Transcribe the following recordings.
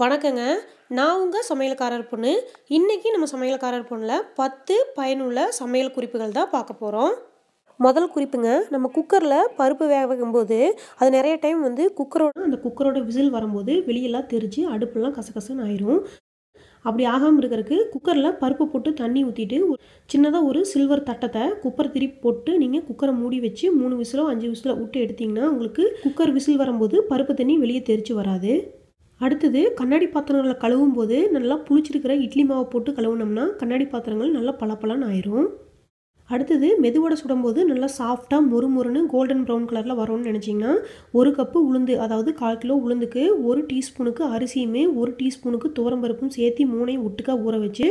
வணக்கங்க. நான் உங்கள் சமையல்காரர் பொண்ணு. இன்றைக்கி நம்ம சமையல்காரர் பொண்ணில் பத்து பயனுள்ள சமையல் குறிப்புகள் தான் பார்க்க போகிறோம் முதல் குறிப்புங்க நம்ம குக்கரில் பருப்பு வேக வைக்கும்போது அது நிறைய டைம் வந்து குக்கரோட அந்த குக்கரோட விசில் வரும்போது வெளியெல்லாம் தெரிஞ்சு அடுப்பெல்லாம் கசகசன்னு ஆயிரும். அப்படி ஆகாமல் இருக்கிறதுக்கு குக்கரில் பருப்பு போட்டு தண்ணி ஊற்றிட்டு சின்னதாக ஒரு சில்வர் தட்டத்தை குக்கர் திருப்பி போட்டு நீங்கள் குக்கரை மூடி வச்சு மூணு விசிலோ அஞ்சு விசிலோ விட்டு எடுத்திங்கன்னா உங்களுக்கு குக்கர் விசில் வரும்போது பருப்பு தண்ணி வெளியே தெரிச்சு வராது. அடுத்தது கண்ணாடி பாத்திரங்களை கழுவும் போது நல்லா புளிச்சிருக்கிற இட்லி மாவை போட்டு கழுவுனோம்னா கண்ணாடி பாத்திரங்கள் நல்லா பளபளன்னு ஆயிரும். அடுத்தது மெதுவடை சுடும்போது நல்லா சாஃப்டாக மொறு மொறுன்னு கோல்டன் ப்ரௌன் கலரில் வரும்னு நினச்சிங்கன்னா ஒரு கப்பு உளுந்து அதாவது கால் கிலோ உளுந்துக்கு ஒரு டீஸ்பூனுக்கு அரிசியுமே ஒரு டீஸ்பூனுக்கு துவரம்பருப்பும் சேர்த்து மூணையும் ஒட்டுக்கா ஊற வச்சு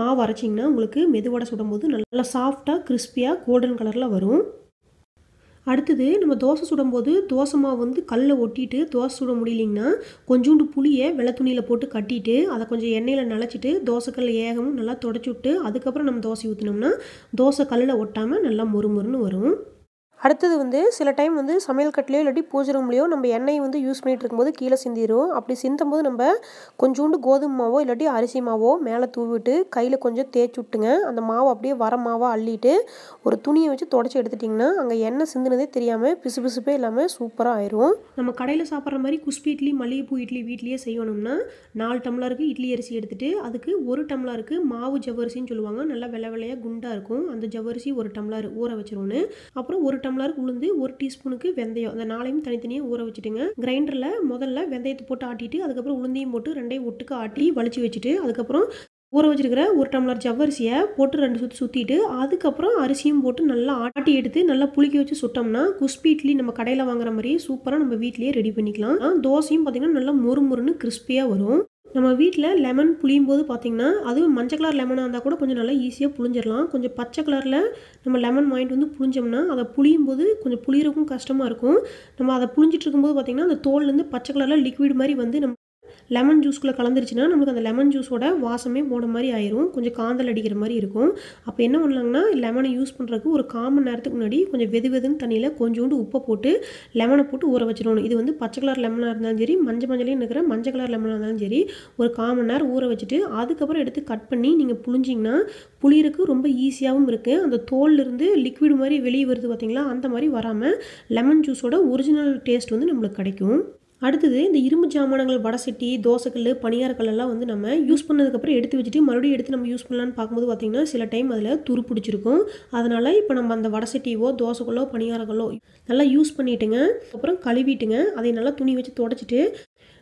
மாவு அரைச்சிங்கன்னா உங்களுக்கு மெதுவடை சுடும்போது நல்லா சாஃப்டாக கிறிஸ்பியாக கோல்டன் கலரில் வரும். அடுத்தது நம்ம தோசை சுடும்போது தோசை மாவு வந்து கல்லில் ஒட்டிட்டு தோசை சுட முடியலிங்கன்னா கொஞ்சோண்டு புளியை வெள்ளை துணியில் போட்டு கட்டிட்டு அதை கொஞ்சம் எண்ணெயில் நனைச்சிட்டு தோசைக்கல் ஏகமும் நல்லா தொடச்சி விட்டு அதுக்கப்புறம் நம்ம தோசை ஊற்றினோம்னா தோசை கல்லில் ஒட்டாமல் நல்லா மொறுமொறுன்னு வரும். அடுத்தது வந்து சில டைம் வந்து சமையல் கட்டிலையோ இல்லாட்டி பூஜை ரூம்லையோ நம்ம எண்ணெய் வந்து யூஸ் பண்ணிகிட்டு இருக்கும்போது கீழே சிந்திரும். அப்படி சிந்தும் போது நம்ம கொஞ்சோண்டு கோதுமை மாவோ இல்லாட்டி அரிசி மாவோ மேலே தூவிட்டு கையில் கொஞ்சம் தேய்ச்சி விட்டுங்க. அந்த மாவு அப்படியே வர மாவாக அள்ளிட்டு ஒரு துணியை வச்சு தொடச்சி எடுத்துட்டிங்கன்னா அங்கே எண்ணெய் சிந்துனதே தெரியாமல் பிசு பிசுப்பே இல்லாமல் சூப்பராக ஆயிரும். நம்ம கடையில் சாப்பிட்ற மாதிரி குஸ்பி இட்லி மல்லிகைப்பூ இட்லி வீட்லேயே செய்யணும்னா நாலு டம்ளருக்கு இட்லி அரிசி எடுத்துகிட்டு அதுக்கு ஒரு டம்ளருக்கு மாவு ஜவ்வரிசின்னு சொல்லுவாங்க. நல்லா வெள்ளை வெள்ளையாக குண்டாக இருக்கும். அந்த ஜவ்வரிசி ஒரு டம்ளர் ஊற வச்சிருவோன்னு. அப்புறம் ஒரு டம்ளர் உளுந்து ஒரு டீஸ்பூனுக்கு வெந்தயம். அந்த நாளையும் தனித்தனியாக ஊற வச்சுட்டுங்க. கிரைண்டரில் முதல்ல வெந்தயத்தை போட்டு ஆட்டிட்டு அதுக்கப்புறம் உளுந்தையும் போட்டு ரெண்டையும் ஒட்டுக்கு ஆட்டி வலிச்சு வச்சுட்டு அதுக்கப்புறம் ஊற வச்சிருக்கிற ஒரு டம்ளர் ஜவ்வரிசியை போட்டு ரெண்டு சுற்றி சுற்றிட்டு அதுக்கப்புறம் அரிசியும் போட்டு நல்லா ஆட்டி எடுத்து நல்லா புளிக்க வச்சு சுட்டோம்னா குஸ்பி இட்லி நம்ம கடையில் வாங்குற மாதிரியே சூப்பராக நம்ம வீட்லேயே ரெடி பண்ணிக்கலாம். தோசையும் பார்த்திங்கன்னா நல்லா மொறு மொறுன்னு கிறிஸ்பியாக வரும். நம்ம வீட்டில் லெமன் புளியும் போது பார்த்திங்கன்னா அதுவும் மஞ்சள் கலர் லெமனாக இருந்தால் கூட கொஞ்சம் நல்லா ஈஸியாக புளிஞ்சிடலாம் கொஞ்சம் பச்சை கலரில் நம்ம லெமன் வாங்கிட்டு வந்து புளிஞ்சோம்னா அதை புளியும் போது கொஞ்சம் புளியறக்கும் கஷ்டமாக இருக்கும். நம்ம அதை புளிஞ்சிட்டு இருக்கும்போது பார்த்திங்கன்னா அந்த தோல்லேருந்து பச்சை கலரில் லிக்விட் மாதிரி வந்து நம்ம லெமன் ஜூஸ்குள்ளே கலந்துருச்சுன்னா நம்மளுக்கு அந்த லெமன் ஜூஸோட வாசமே போன மாதிரி ஆயிரும். கொஞ்சம் காந்தல் அடிக்கிற மாதிரி இருக்கும். அப்போ என்ன பண்ணலாங்கன்னா லெமனை யூஸ் பண்ணுறதுக்கு ஒரு காமன் நேரத்துக்கு முன்னாடி கொஞ்சம் வெது வெதுன்னு தண்ணியில் கொஞ்சோண்டு உப்பை போட்டு லெமனை போட்டு ஊற வச்சிடணும். இது வந்து பச்சை கலர் லெமனாக இருந்தாலும் சரி மஞ்சள் மஞ்சளையும் இருக்கிற மஞ்சள் கலர் லெமனாக இருந்தாலும் சரி ஒரு காமன் நேரம் ஊற வச்சுட்டு அதுக்கப்புறம் எடுத்து கட் பண்ணி நீங்கள் புளிஞ்சிங்கன்னா புளியருக்கு ரொம்ப ஈஸியாகவும் இருக்குது அந்த தோல்லிருந்து லிக்விட் மாதிரி வெளியே வருது பார்த்தீங்களா அந்த மாதிரி வராமல் லெமன் ஜூஸோட ஒரிஜினல் டேஸ்ட் வந்து நம்மளுக்கு கிடைக்கும். அடுத்தது இந்த இரும்பு ஜாமானங்கள் வடசட்டி தோசைக்கல் பணியாரக்கல் எல்லாம் வந்து நம்ம யூஸ் பண்ணதுக்கப்புறம் எடுத்து வச்சுட்டு மறுபடியும் எடுத்து நம்ம யூஸ் பண்ணலான்னு பார்க்கும்போது பார்த்திங்கன்னா சில டைம் அதில் துரு பிடிச்சிருக்கும். அதனால் இப்போ நம்ம அந்த வடசட்டியோ தோசைக்கல்லோ பணியாரக்கல்லோ நல்லா யூஸ் பண்ணிட்டுங்க. அப்புறம் கழுவிட்டுங்க. அதை நல்லா துணி வச்சு தொடச்சிட்டு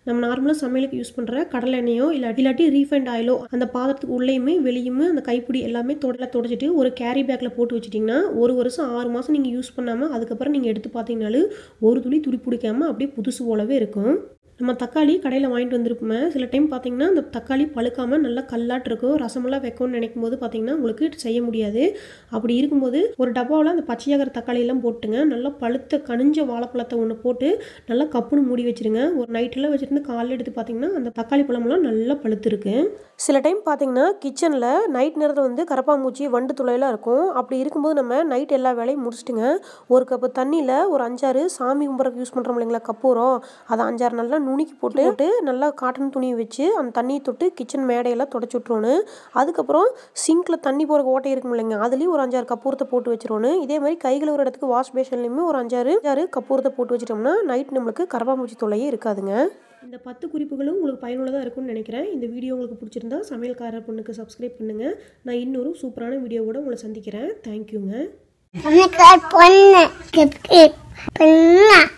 நம்ம நார்மலாக சமையலுக்கு யூஸ் பண்ணுற கடலை எண்ணெயோ இல்லாட்டி இல்லாட்டி ரீஃபைண்ட் ஆயிலோ அந்த பாத்திரத்துக்கு உள்ளேயுமே வெளியுமே அந்த கைப்பிடி எல்லாமே தொடல தொடச்சிட்டு ஒரு கேரி பேக்கில் போட்டு வச்சிட்டிங்கன்னா ஒரு வருஷம் ஆறு மாதம் நீங்கள் யூஸ் பண்ணாமல் அதுக்கப்புறம் நீங்கள் எடுத்து பார்த்தீங்கனாலும் ஒரு துளி துளி பிடிக்காமல் அப்படியே புதுசு போலவே இருக்கும். நம்ம தக்காளி கடையில் வாங்கிட்டு வந்திருப்போமே சில டைம் பார்த்திங்கன்னா அந்த தக்காளி பழுக்காமல் நல்லா கல்லாட்டு இருக்கும். ரசமெல்லாம் வைக்கணும்னு நினைக்கும் போது பார்த்திங்கன்னா உங்களுக்கு செய்ய முடியாது. அப்படி இருக்கும்போது ஒரு டப்பாவில் அந்த பச்சையாகிற தக்காளியெல்லாம் போட்டுங்க. நல்லா பழுத்த கனிஞ்ச வாழைப்பழத்தை ஒன்று போட்டு நல்லா கப்புன்னு மூடி வச்சுருங்க. ஒரு நைட்டெல்லாம் வச்சுருந்து காலையில் எடுத்து பார்த்தீங்கன்னா அந்த தக்காளி பழமெல்லாம் நல்லா பழுத்துருக்கு. சில டைம் பார்த்திங்கன்னா கிச்சனில் நைட் நேரத்தில் வந்து கரப்பாம்பூச்சி வண்டு துளையெல்லாம் இருக்கும். அப்படி இருக்கும்போது நம்ம நைட் எல்லா வேலையும் முடிச்சிட்டுங்க. ஒரு கப்பு தண்ணியில் ஒரு அஞ்சாறு சாமி கும்புறக்கு யூஸ் பண்ணுறோம் இல்லைங்களா கப்பூரம். அதை அஞ்சாறு நல்லா நுணுக்கி போட்டு நல்லா காட்டன் துணியை வச்சு அந்த தண்ணியை தொட்டு கிச்சன் மேடையெல்லாம் தொடச்சி விட்ருவோன்னு அதுக்கப்புறம் சிங்கில் தண்ணி போகிற ஓட்டை இருக்கும் இல்லைங்க அதுலேயும் ஒரு அஞ்சாறு கப்பூரத்தை போட்டு வச்சிருவோன்னு இதே மாதிரி கைகள் ஒரு இடத்துக்கு வாஷ் பேஷன்லேயுமே ஒரு அஞ்சாறு அஞ்சாறு கப்பூரத்தை போட்டு வச்சிட்டோம்னா நைட் நம்மளுக்கு கரப்பாம்பூச்சி தொல்லையே இருக்காதுங்க. இந்த பத்து குறிப்புகளும் உங்களுக்கு பயனுள்ளதாக இருக்கும்னு நினைக்கிறேன். இந்த வீடியோ உங்களுக்கு பிடிச்சிருந்தா சமையல்காரர் பொண்ணுக்கு சப்ஸ்கிரைப் பண்ணுங்கள் நான் இன்னொரு சூப்பரான வீடியோவோட உங்களை சந்திக்கிறேன். தேங்க்யூங்க பண்ண.